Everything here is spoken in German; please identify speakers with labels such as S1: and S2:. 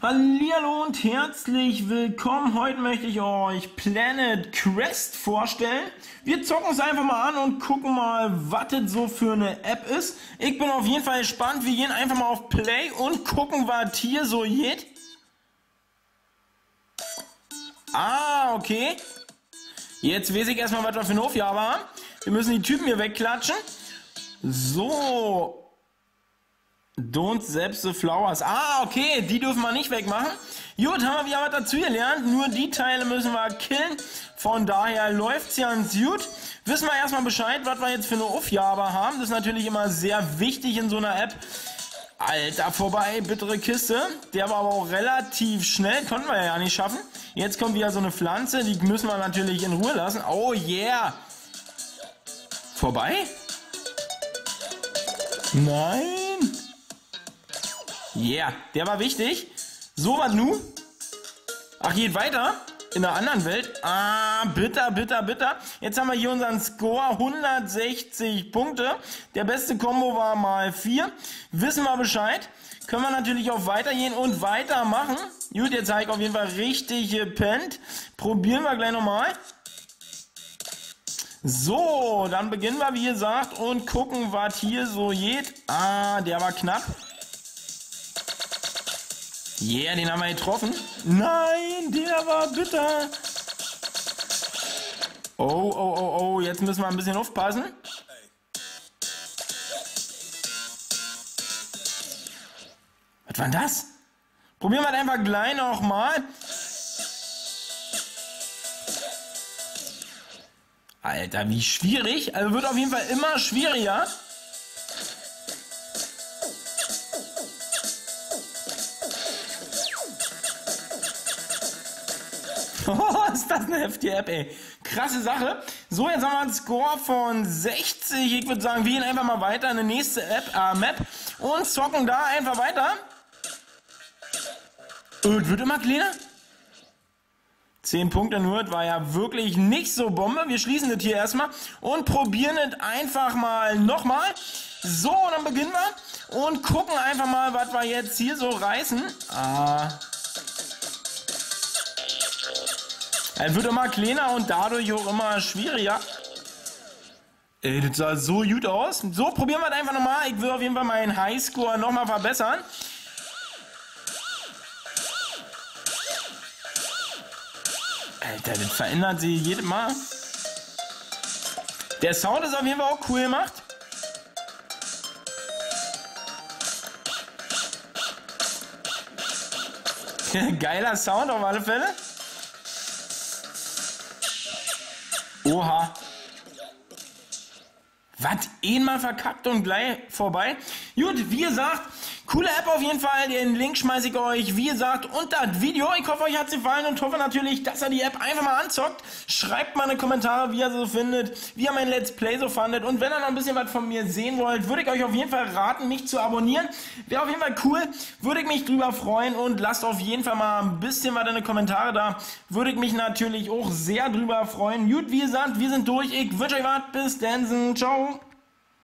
S1: Hallo und herzlich willkommen. Heute möchte ich euch Planet Crest vorstellen. Wir zocken es einfach mal an und gucken mal, was das so für eine App ist. Ich bin auf jeden Fall gespannt. Wir gehen einfach mal auf Play und gucken, was hier so geht. Ah, okay. Jetzt weiß ich erstmal, was wir für eine Aufgabe haben. Wir müssen die Typen hier wegklatschen. So, Don't selbst the flowers. Ah, okay, die dürfen wir nicht wegmachen. Gut, haben wir wieder was dazu gelernt. Nur die Teile müssen wir killen. Von daher läuft's ganz gut. Wissen wir erstmal Bescheid, was wir jetzt für eine Aufgabe haben. Das ist natürlich immer sehr wichtig in so einer App. Alter, vorbei, bittere Kiste. Der war aber auch relativ schnell, konnten wir ja nicht schaffen. Jetzt kommt wieder so eine Pflanze, die müssen wir natürlich in Ruhe lassen. Oh yeah. Vorbei? Nein. Yeah, der war wichtig. So, was nu? Ach, geht weiter? In der anderen Welt? Ah, bitter, bitter, bitter. Jetzt haben wir hier unseren Score, 160 Punkte. Der beste Combo war mal 4. Wissen wir Bescheid. Können wir natürlich auch weitergehen und weitermachen. Gut, jetzt habe ich auf jeden Fall richtig gepennt. Probieren wir gleich nochmal. So, dann beginnen wir, wie gesagt, und gucken, was hier so geht. Ah, der war knapp. Yeah, den haben wir getroffen. Nein, der war bitter. Oh, oh, oh, oh, jetzt müssen wir ein bisschen aufpassen. Was war denn das? Probieren wir einfach gleich nochmal. Alter, wie schwierig. Also wird auf jeden Fall immer schwieriger. Oh, ist das eine heftige App, ey. Krasse Sache. So, jetzt haben wir einen Score von 60. Ich würde sagen, wir gehen einfach mal weiter in die nächste App, äh, Map und zocken da einfach weiter. Und wird immer kleiner. 10 Punkte nur, das war ja wirklich nicht so Bombe. Wir schließen das hier erstmal und probieren es einfach mal nochmal. So, dann beginnen wir und gucken einfach mal, was wir jetzt hier so reißen. Ah, Er wird immer kleiner und dadurch auch immer schwieriger. Ey, das sah so gut aus. So, probieren wir es einfach nochmal. Ich will auf jeden Fall meinen Highscore nochmal verbessern. Alter, das verändert sich jedes Mal. Der Sound ist auf jeden Fall auch cool gemacht. Geiler Sound auf alle Fälle. Oha. Was? Einmal verkackt und gleich vorbei? Gut, wie gesagt, Coole App auf jeden Fall, den Link schmeiße ich euch, wie gesagt, unter das Video. Ich hoffe, euch hat es gefallen und hoffe natürlich, dass ihr die App einfach mal anzockt. Schreibt mal in die Kommentare, wie ihr so findet, wie ihr mein Let's Play so fandet. Und wenn ihr noch ein bisschen was von mir sehen wollt, würde ich euch auf jeden Fall raten, mich zu abonnieren. Wäre auf jeden Fall cool, würde ich mich drüber freuen und lasst auf jeden Fall mal ein bisschen was in die Kommentare da. Würde ich mich natürlich auch sehr drüber freuen. Gut, wie gesagt, wir sind durch. Ich wünsche euch was. Bis dann. Ciao.